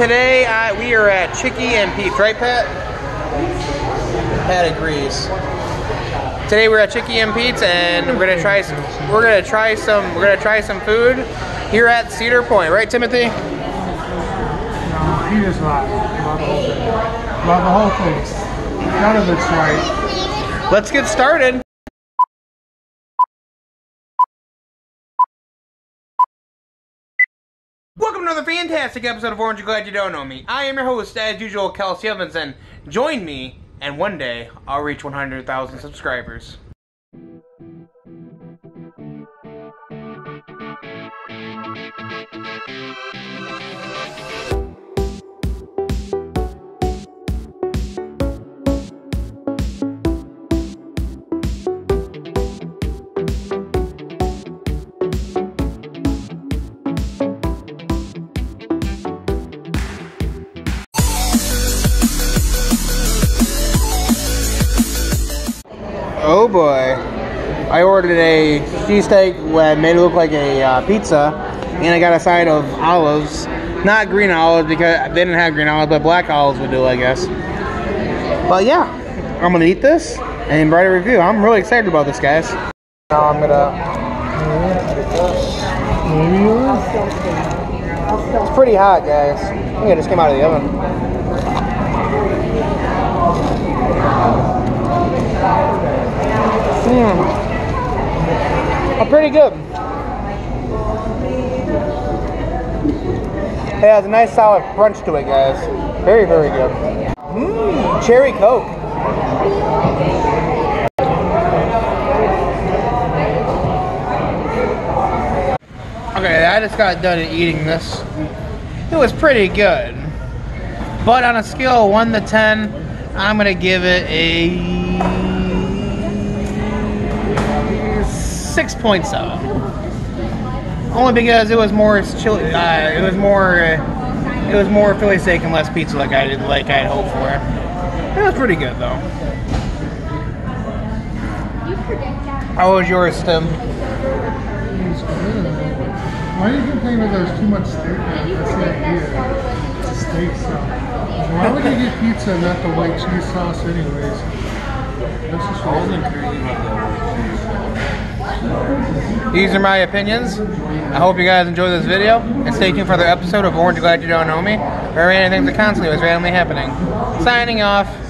today uh, we are at Chickie and Pete's, right, Pat? Pat agrees. Today we're at Chickie and Pete's, and we're gonna try some. We're gonna try some. We're gonna try some food here at Cedar Point, right, Timothy? No, he just lied about the whole thing. About the whole thing. None of it's right. Let's get started. Welcome to another fantastic episode of Orange You Glad You Don't Know Me. I am your host, as usual, Kelsey Evans, and join me, and one day I'll reach 100,000 subscribers. Oh boy. I ordered a cheesesteak that made it look like a uh, pizza, and I got a side of olives. Not green olives because they didn't have green olives, but black olives would do, I guess. But yeah, I'm gonna eat this and write a review. I'm really excited about this, guys. Now I'm gonna. It's pretty hot, guys. I think it just came out of the oven. Pretty good. It has a nice solid crunch to it, guys. Very, very good. Mmm, cherry Coke. Okay, I just got done eating this. It was pretty good. But on a scale of 1 to 10, I'm going to give it a 6.7. Only because it was more chili, uh, it was more uh, it was more Philly steak and less pizza like I did like I had hoped for. It was pretty good though. How was yours, Tim? Why do you complain that there's too much steak? That's the idea. Steak sauce. Why would you get pizza and not the white cheese sauce anyways? That's just rolling These are my opinions. I hope you guys enjoy this video and stay tuned for another episode of Orange Glad You Don't Know Me, where anything are constantly was randomly happening. Signing off.